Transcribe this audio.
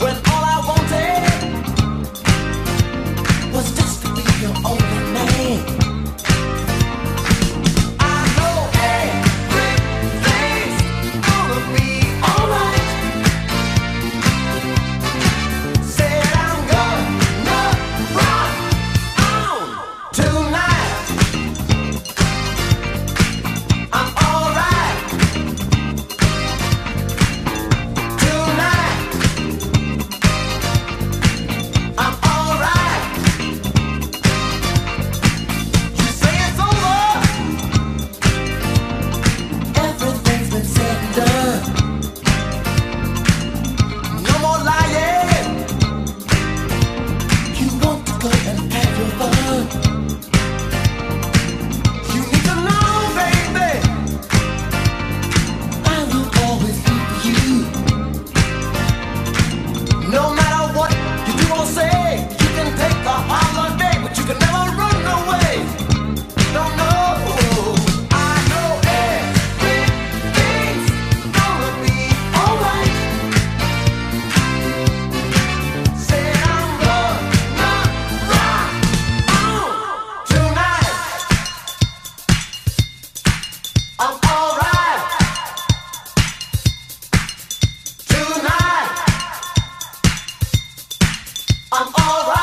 When all I wanted was just to be your own. alright.